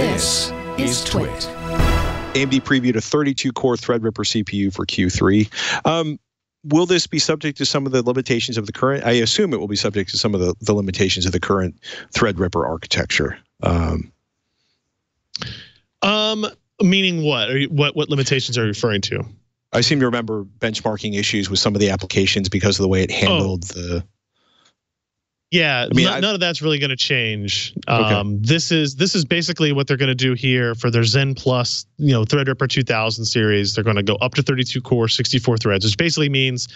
This is Twit. AMD previewed a 32 core Threadripper CPU for Q3. Um, will this be subject to some of the limitations of the current? I assume it will be subject to some of the, the limitations of the current Threadripper architecture. Um, um, meaning what? You, what what limitations are you referring to? I seem to remember benchmarking issues with some of the applications because of the way it handled oh. the yeah, I mean, none, none of that's really going to change. Okay. Um, this is this is basically what they're going to do here for their Zen Plus, you know, Threadripper 2000 series. They're going to go up to 32 core, 64 threads, which basically means,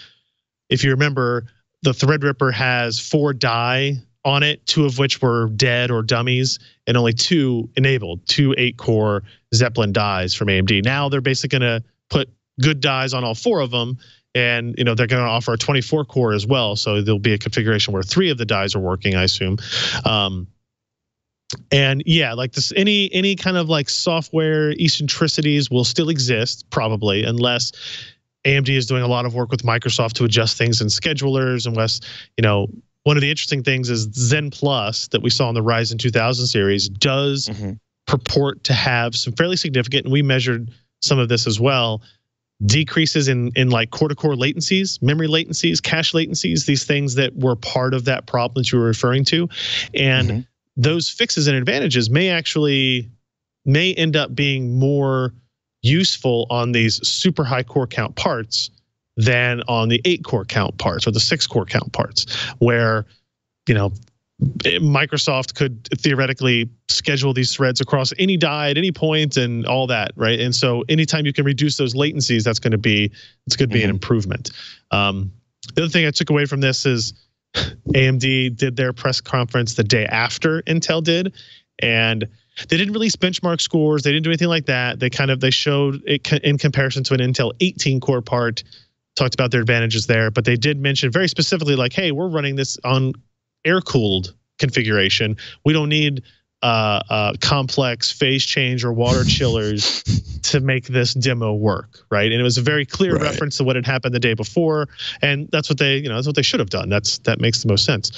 if you remember, the Threadripper has four die on it, two of which were dead or dummies, and only two enabled, two eight core Zeppelin dies from AMD. Now they're basically going to put good dies on all four of them and you know they're going to offer a 24 core as well so there'll be a configuration where three of the dies are working i assume um, and yeah like this any any kind of like software eccentricities will still exist probably unless amd is doing a lot of work with microsoft to adjust things in schedulers unless you know one of the interesting things is zen plus that we saw in the ryzen 2000 series does mm-hmm. purport to have some fairly significant and we measured some of this as well decreases in in like core to core latencies, memory latencies, cache latencies, these things that were part of that problem that you were referring to, and mm-hmm. those fixes and advantages may actually may end up being more useful on these super high core count parts than on the eight core count parts or the six core count parts, where you know Microsoft could theoretically schedule these threads across any die at any point and all that, right? And so anytime you can reduce those latencies, that's going to be it's going to be mm-hmm. an improvement. Um, the other thing I took away from this is AMD did their press conference the day after Intel did, and they didn't release benchmark scores. They didn't do anything like that. They kind of they showed it in comparison to an Intel 18 core part talked about their advantages there, but they did mention very specifically, like, hey, we're running this on air cooled configuration. We don't need uh, uh, complex phase change or water chillers to make this demo work, right? And it was a very clear right. reference to what had happened the day before, and that's what they, you know, that's what they should have done. That's that makes the most sense.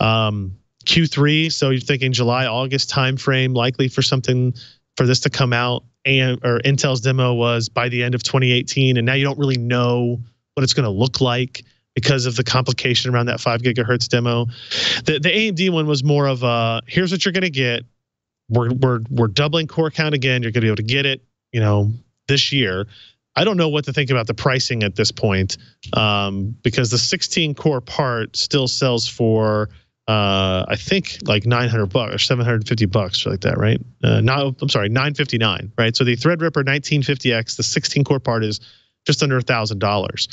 Um, Q3, so you're thinking July, August timeframe, likely for something for this to come out. And or Intel's demo was by the end of 2018, and now you don't really know what it's going to look like because of the complication around that five gigahertz demo. The the AMD one was more of a here's what you're gonna get. We're we're we're doubling core count again. You're gonna be able to get it, you know, this year. I don't know what to think about the pricing at this point um, because the 16 core part still sells for uh, I think like 900 bucks or 750 bucks like that, right? Uh, not, I'm sorry, 959, right? So the Threadripper 1950X, the 16 core part is just under a thousand dollars.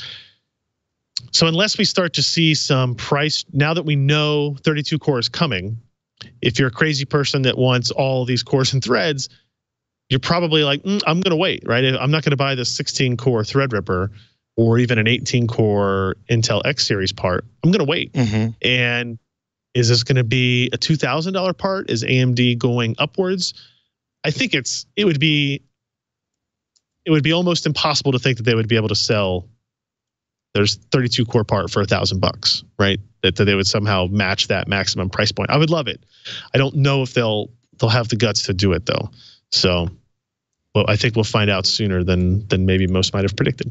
So unless we start to see some price, now that we know 32 core is coming, if you're a crazy person that wants all these cores and threads, you're probably like, mm, I'm going to wait, right? I'm not going to buy the 16 core Threadripper or even an 18 core Intel X series part. I'm going to wait. Mm-hmm. And is this going to be a $2,000 part? Is AMD going upwards? I think it's it would be it would be almost impossible to think that they would be able to sell there's 32 core part for a thousand bucks, right? That, that they would somehow match that maximum price point. I would love it. I don't know if they'll they'll have the guts to do it though. So, well, I think we'll find out sooner than than maybe most might have predicted.